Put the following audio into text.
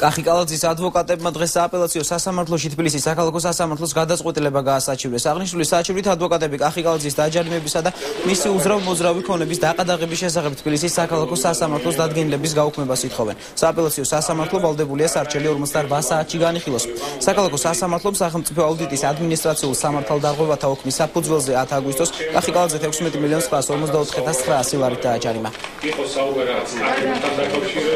კახიკალაძის ადვოკატებმა დღეს სააპელაციო სასამართლოში თბილისის საქალაქო სასამართლოს გადაწყვეტილება გაასაჩივრეს. აღნიშნული საჩივრით ადვოკატები კახიკალაძის დაჯარიმებისა და მისი უძრავ მოძრავი ქონების დაყადაღების შესახებ თბილისის საქალაქო სასამართლოს დადგენილების გაუქმებას ითხოვენ. სააპელაციო სასამართლო ვალდებულია სარჩელი 48 საათში განიხილოს. საქალაქო სასამართლომ სახელმწიფო აუდიტის ადმინისტრაციულ სამართალდაღოვათა ოქმის საფუძველზე 10 აგვისტოს კახიკალაძე 16 მილიონს 954.900 ლარით დააჯარიმა. იყო საუბარი რაღაც კახიკალაძის